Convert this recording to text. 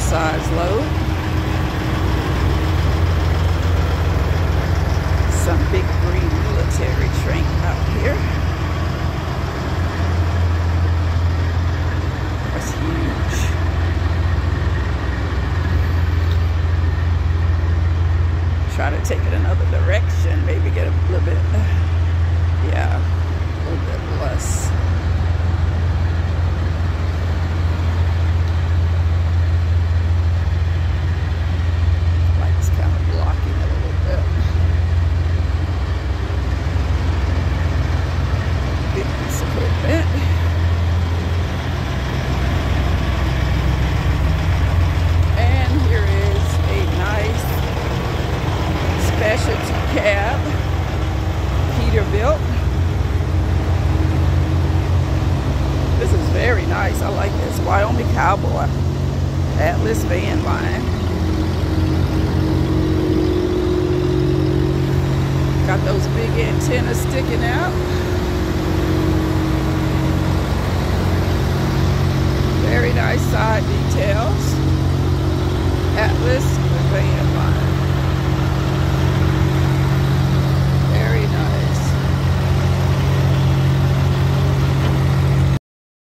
size. Some big green military train out here. That's huge. Try to take it another direction, maybe get a little bit. cab, Peterbilt. This is very nice. I like this. Wyoming Cowboy Atlas Van Line. Got those big antennas sticking out. Very nice side details.